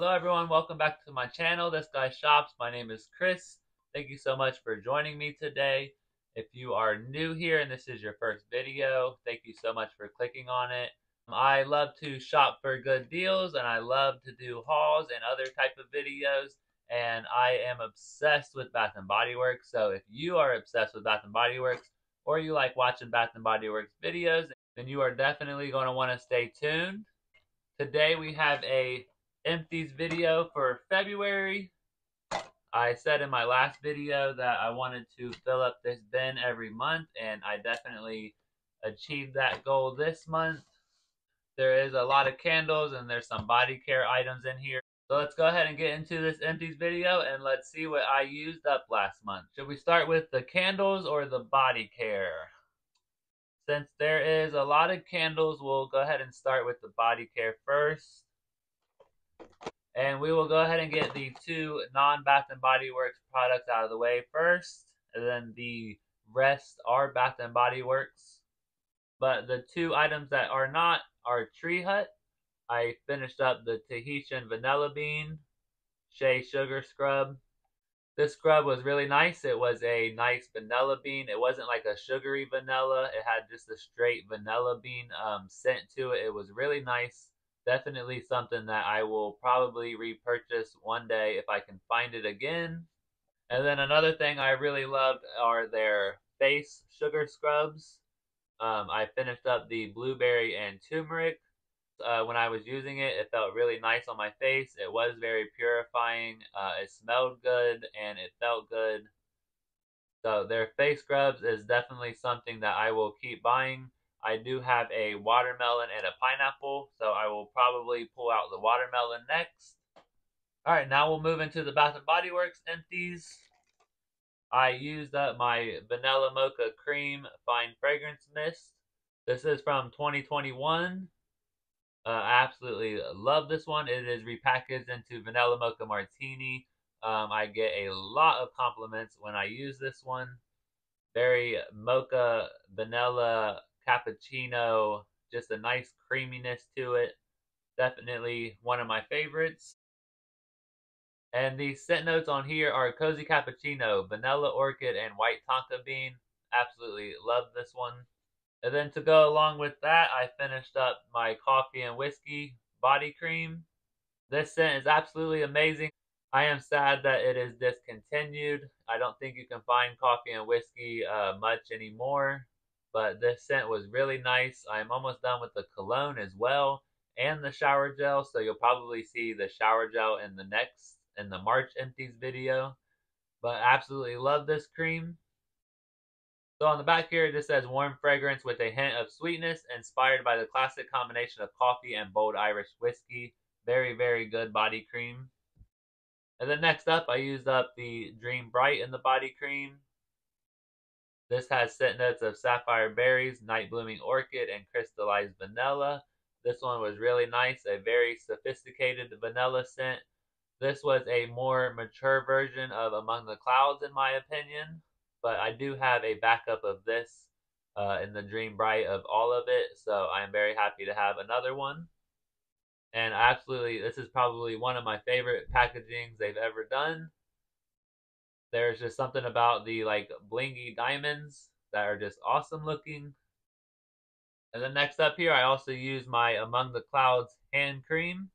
Hello everyone, welcome back to my channel, This Guy Shops. My name is Chris. Thank you so much for joining me today. If you are new here and this is your first video, thank you so much for clicking on it. Um, I love to shop for good deals and I love to do hauls and other type of videos and I am obsessed with Bath & Body Works. So if you are obsessed with Bath & Body Works or you like watching Bath & Body Works videos, then you are definitely going to want to stay tuned. Today we have a empties video for February. I said in my last video that I wanted to fill up this bin every month and I definitely achieved that goal this month. There is a lot of candles and there's some body care items in here. So let's go ahead and get into this empties video and let's see what I used up last month. Should we start with the candles or the body care? Since there is a lot of candles, we'll go ahead and start with the body care first. And we will go ahead and get the two non-Bath & Body Works products out of the way first. And then the rest are Bath & Body Works. But the two items that are not are Tree Hut. I finished up the Tahitian Vanilla Bean Shea Sugar Scrub. This scrub was really nice. It was a nice vanilla bean. It wasn't like a sugary vanilla. It had just a straight vanilla bean um, scent to it. It was really nice. Definitely something that I will probably repurchase one day if I can find it again. And then another thing I really loved are their face sugar scrubs. Um, I finished up the blueberry and turmeric uh, when I was using it, it felt really nice on my face. It was very purifying. Uh, it smelled good and it felt good. So their face scrubs is definitely something that I will keep buying. I do have a watermelon and a pineapple, so I will probably pull out the watermelon next. Alright, now we'll move into the Bath & Body Works empties. I used up my Vanilla Mocha Cream Fine Fragrance Mist. This is from 2021. Uh, I absolutely love this one. It is repackaged into Vanilla Mocha Martini. Um, I get a lot of compliments when I use this one. Very mocha, vanilla, cappuccino, just a nice creaminess to it. Definitely one of my favorites. And the scent notes on here are Cozy Cappuccino, Vanilla Orchid, and White Tonka Bean. Absolutely love this one. And then to go along with that, I finished up my coffee and whiskey body cream. This scent is absolutely amazing. I am sad that it is discontinued. I don't think you can find coffee and whiskey uh, much anymore, but this scent was really nice. I'm almost done with the cologne as well and the shower gel, so you'll probably see the shower gel in the next, in the March empties video. But absolutely love this cream. So on the back here, it just says warm fragrance with a hint of sweetness, inspired by the classic combination of coffee and bold Irish whiskey. Very, very good body cream. And then next up, I used up the Dream Bright in the body cream. This has scent notes of sapphire berries, night blooming orchid, and crystallized vanilla. This one was really nice, a very sophisticated vanilla scent. This was a more mature version of Among the Clouds, in my opinion but I do have a backup of this uh, in the Dream Bright of all of it, so I am very happy to have another one. And absolutely, this is probably one of my favorite packagings they've ever done. There's just something about the like blingy diamonds that are just awesome looking. And then next up here, I also use my Among the Clouds hand cream.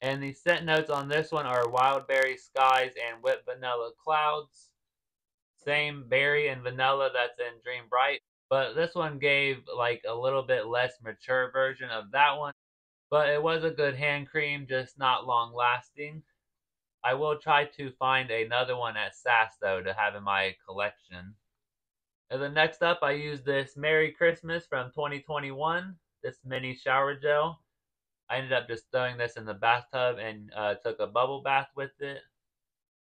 And the scent notes on this one are wild berry skies and whipped vanilla clouds. Same berry and vanilla that's in Dream Bright. But this one gave like a little bit less mature version of that one. But it was a good hand cream, just not long lasting. I will try to find another one at SAS though to have in my collection. And then next up, I used this Merry Christmas from 2021, this mini shower gel. I ended up just throwing this in the bathtub and uh, took a bubble bath with it.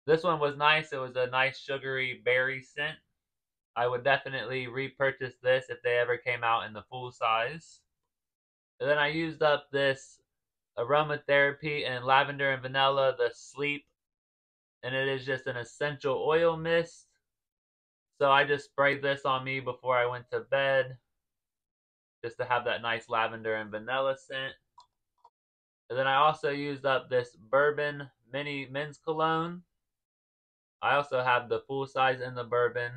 This one was nice. It was a nice sugary berry scent. I would definitely repurchase this if they ever came out in the full size. And then I used up this aromatherapy and lavender and vanilla, the sleep. And it is just an essential oil mist. So I just sprayed this on me before I went to bed. Just to have that nice lavender and vanilla scent. And then I also used up this bourbon mini men's cologne. I also have the full size in the bourbon.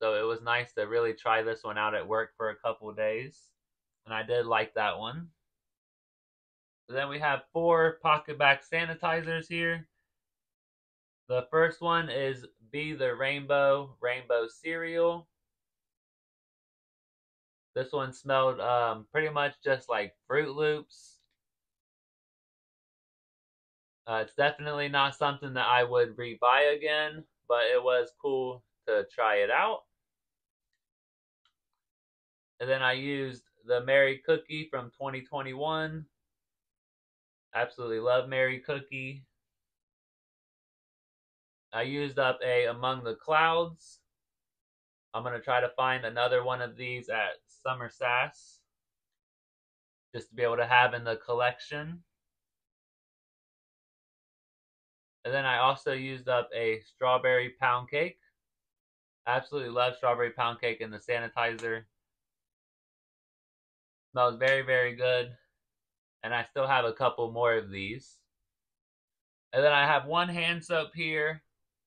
So it was nice to really try this one out at work for a couple days. And I did like that one. Then we have four PocketBac sanitizers here. The first one is Be the Rainbow Rainbow Cereal. This one smelled um, pretty much just like Froot Loops. Uh, it's definitely not something that I would rebuy again, but it was cool to try it out. And then I used the Merry Cookie from 2021. Absolutely love Merry Cookie. I used up a Among the Clouds. I'm going to try to find another one of these at Summer SAS just to be able to have in the collection. And then I also used up a strawberry pound cake. Absolutely love strawberry pound cake in the sanitizer. Smells very, very good. And I still have a couple more of these. And then I have one hand soap here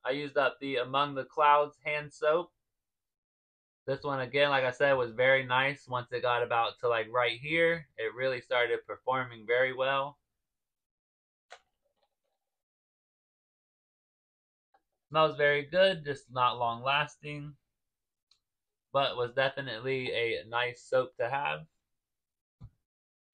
I used up the Among the Clouds hand soap. This one, again, like I said, was very nice. Once it got about to like right here, it really started performing very well. Smells very good, just not long lasting. But was definitely a nice soap to have.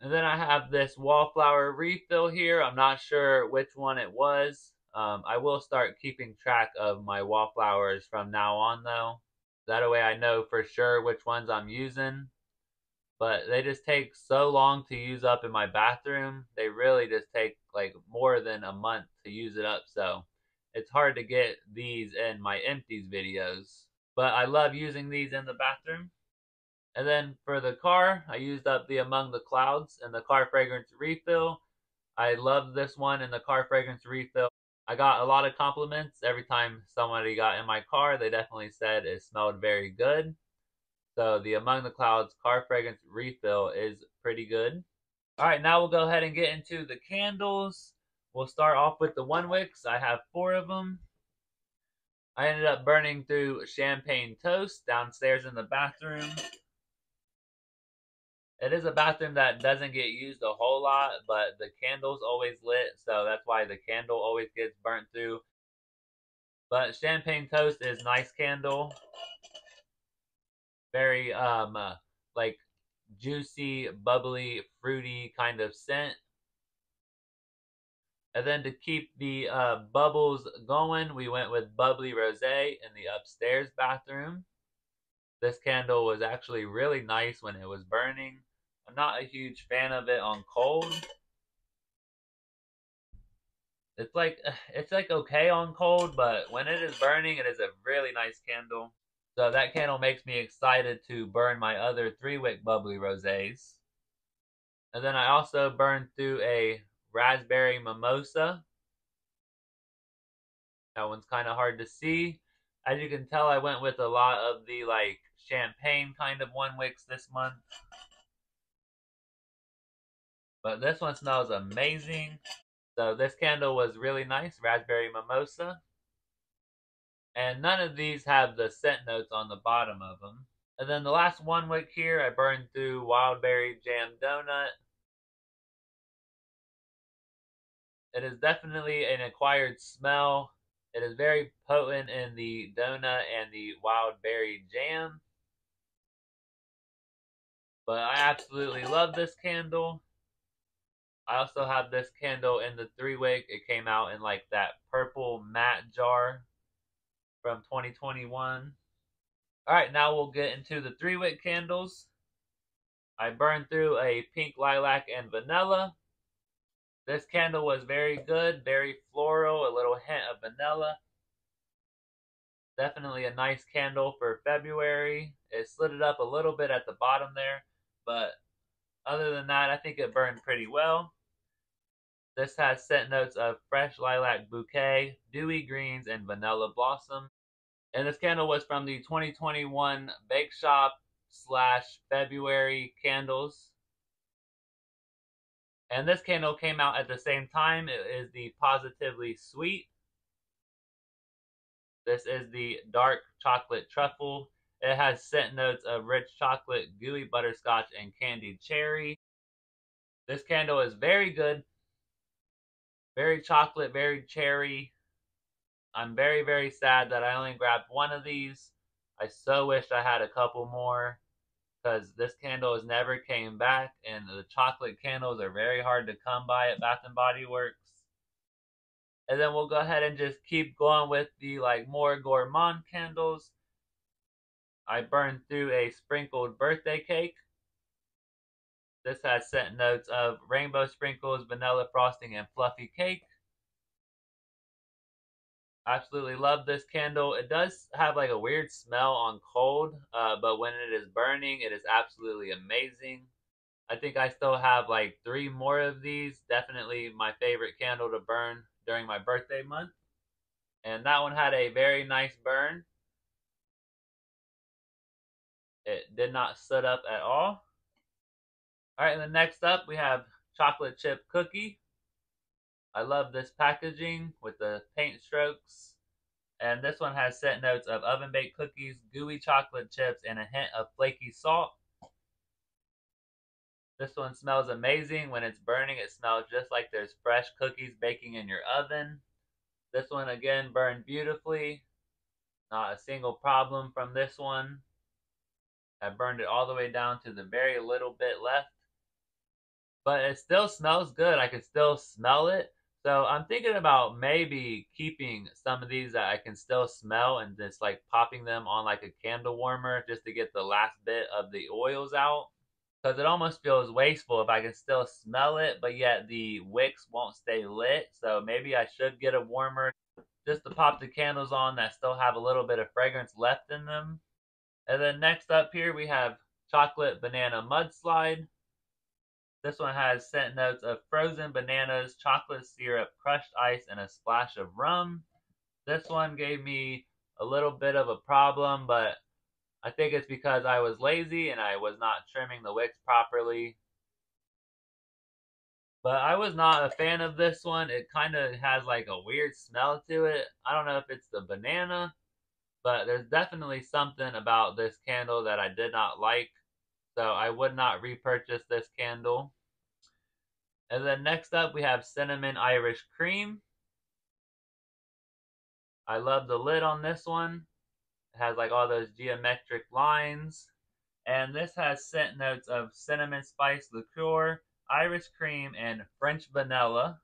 And then I have this wallflower refill here. I'm not sure which one it was. Um, I will start keeping track of my wallflowers from now on, though. That way I know for sure which ones I'm using. But they just take so long to use up in my bathroom. They really just take like more than a month to use it up. So it's hard to get these in my empties videos. But I love using these in the bathroom. And then for the car, I used up the Among the Clouds and the car fragrance refill. I love this one and the car fragrance refill. I got a lot of compliments every time somebody got in my car. They definitely said it smelled very good. So the Among the Clouds car fragrance refill is pretty good. All right, now we'll go ahead and get into the candles. We'll start off with the one wicks. I have four of them. I ended up burning through champagne toast downstairs in the bathroom. It is a bathroom that doesn't get used a whole lot, but the candle's always lit, so that's why the candle always gets burnt through. But Champagne Toast is nice candle. Very um uh, like juicy, bubbly, fruity kind of scent. And then to keep the uh, bubbles going, we went with Bubbly Rosé in the upstairs bathroom. This candle was actually really nice when it was burning. I'm not a huge fan of it on cold. It's like it's like okay on cold, but when it is burning, it is a really nice candle. So that candle makes me excited to burn my other three wick bubbly rosés. And then I also burned through a raspberry mimosa. That one's kind of hard to see. As you can tell, I went with a lot of the like champagne kind of one wicks this month. But this one smells amazing. So this candle was really nice, raspberry mimosa. And none of these have the scent notes on the bottom of them. And then the last one wick here, I burned through Wildberry Jam Donut. It is definitely an acquired smell. It is very potent in the donut and the wild berry jam. But I absolutely love this candle. I also have this candle in the three wick. It came out in like that purple matte jar from 2021. All right, now we'll get into the three wick candles. I burned through a pink lilac and vanilla. This candle was very good, very floral, a little hint of vanilla. Definitely a nice candle for February. It slid it up a little bit at the bottom there, but other than that, I think it burned pretty well. This has scent notes of fresh lilac bouquet, dewy greens, and vanilla blossom. And this candle was from the 2021 Bake Shop slash February candles. And this candle came out at the same time. It is the Positively Sweet. This is the dark chocolate truffle. It has scent notes of rich chocolate, gooey butterscotch, and candied cherry. This candle is very good. Very chocolate, very cherry. I'm very, very sad that I only grabbed one of these. I so wish I had a couple more because this candle has never came back and the chocolate candles are very hard to come by at Bath and Body Works. And then we'll go ahead and just keep going with the like more gourmand candles. I burned through a sprinkled birthday cake. This has scent notes of rainbow sprinkles, vanilla frosting, and fluffy cake. Absolutely love this candle. It does have like a weird smell on cold, uh, but when it is burning, it is absolutely amazing. I think I still have like three more of these. Definitely my favorite candle to burn during my birthday month. And that one had a very nice burn. It did not sit up at all. All right, and then next up we have chocolate chip cookie. I love this packaging with the paint strokes. And this one has scent notes of oven baked cookies, gooey chocolate chips, and a hint of flaky salt. This one smells amazing. When it's burning, it smells just like there's fresh cookies baking in your oven. This one again burned beautifully. Not a single problem from this one. I burned it all the way down to the very little bit left. But it still smells good. I can still smell it. So I'm thinking about maybe keeping some of these that I can still smell and just like popping them on like a candle warmer just to get the last bit of the oils out. Because it almost feels wasteful if I can still smell it, but yet the wicks won't stay lit. So maybe I should get a warmer just to pop the candles on that still have a little bit of fragrance left in them. And then next up here we have chocolate banana mudslide. This one has scent notes of frozen bananas, chocolate syrup, crushed ice, and a splash of rum. This one gave me a little bit of a problem, but I think it's because I was lazy and I was not trimming the wicks properly. But I was not a fan of this one. It kind of has like a weird smell to it. I don't know if it's the banana, but there's definitely something about this candle that I did not like. So I would not repurchase this candle. And then next up we have Cinnamon Irish Cream. I love the lid on this one. It has like all those geometric lines. And this has scent notes of cinnamon spice liqueur, Irish cream, and French vanilla.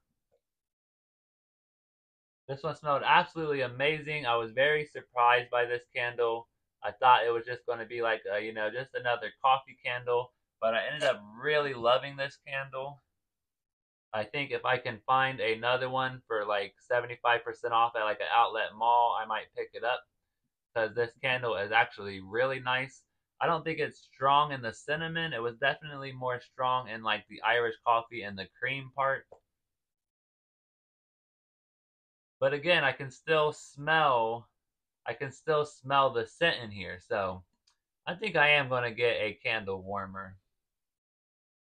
This one smelled absolutely amazing. I was very surprised by this candle. I thought it was just going to be like, a, you know, just another coffee candle. But I ended up really loving this candle. I think if I can find another one for like 75% off at like an outlet mall, I might pick it up. Because this candle is actually really nice. I don't think it's strong in the cinnamon. It was definitely more strong in like the Irish coffee and the cream part. But again, I can still smell I can still smell the scent in here. So I think I am going to get a candle warmer.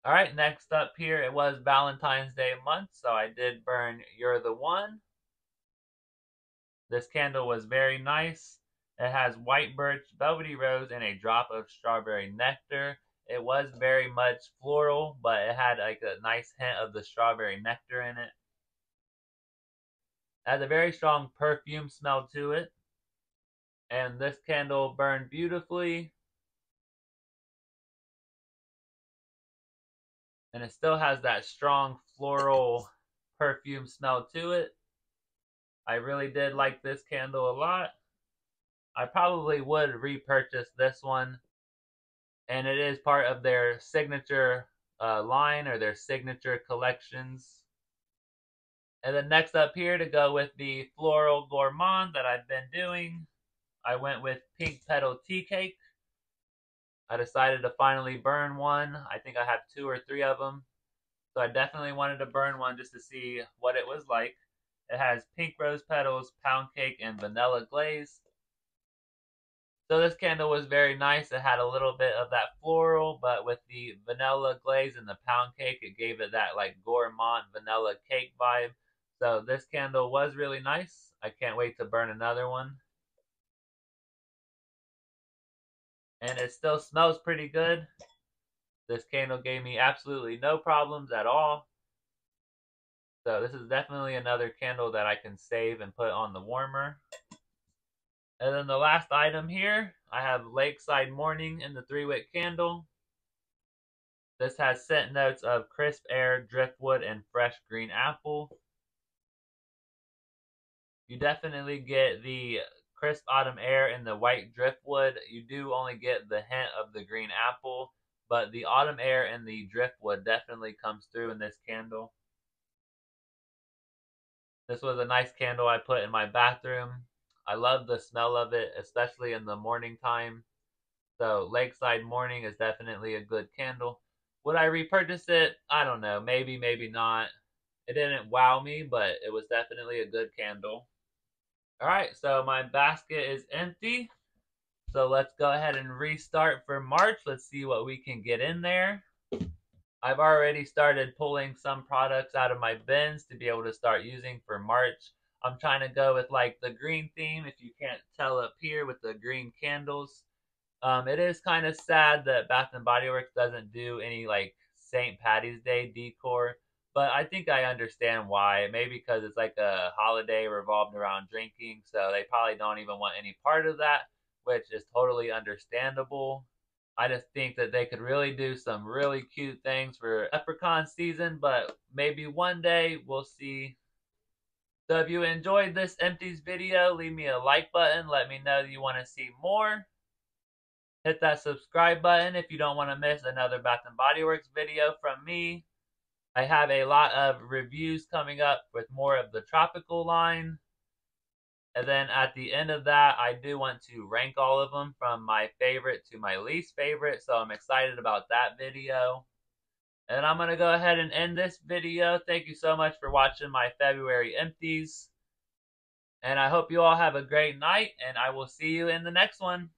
All right, next up here, it was Valentine's Day month, so I did burn You're the One. This candle was very nice. It has white birch, velvety rose, and a drop of strawberry nectar. It was very much floral, but it had like a nice hint of the strawberry nectar in it. Has a very strong perfume smell to it. And this candle burned beautifully. And it still has that strong floral perfume smell to it. I really did like this candle a lot. I probably would repurchase this one. And it is part of their signature uh, line or their signature collections. And then next up here to go with the floral gourmand that I've been doing. I went with Pink Petal Tea Cake. I decided to finally burn one. I think I have two or three of them. So I definitely wanted to burn one just to see what it was like. It has pink rose petals, pound cake, and vanilla glaze. So this candle was very nice. It had a little bit of that floral, but with the vanilla glaze and the pound cake, it gave it that like gourmand vanilla cake vibe. So this candle was really nice. I can't wait to burn another one. And it still smells pretty good. This candle gave me absolutely no problems at all. So this is definitely another candle that I can save and put on the warmer. And then the last item here, I have Lakeside Morning in the three wick candle. This has scent notes of crisp air, driftwood, and fresh green apple. You definitely get the crisp autumn air and the white driftwood. You do only get the hint of the green apple, but the autumn air and the driftwood definitely comes through in this candle. This was a nice candle I put in my bathroom. I love the smell of it, especially in the morning time. So Lakeside Morning is definitely a good candle. Would I repurchase it? I don't know. Maybe, maybe not. It didn't wow me, but it was definitely a good candle. All right, so my basket is empty. So let's go ahead and restart for March. Let's see what we can get in there. I've already started pulling some products out of my bins to be able to start using for March. I'm trying to go with like the green theme, if you can't tell up here with the green candles. Um, it is kind of sad that Bath and Body Works doesn't do any like St. Patty's Day decor, but I think I understand why. Maybe because it's like a holiday revolved around drinking, so they probably don't even want any part of that, which is totally understandable. I just think that they could really do some really cute things for Leprechaun season, but maybe one day we'll see. So if you enjoyed this empties video, leave me a like button. Let me know you want to see more. Hit that subscribe button if you don't want to miss another Bath & Body Works video from me. I have a lot of reviews coming up with more of the tropical line. And then at the end of that, I do want to rank all of them from my favorite to my least favorite. So I'm excited about that video. And I'm going to go ahead and end this video. Thank you so much for watching my February empties. And I hope you all have a great night, and I will see you in the next one.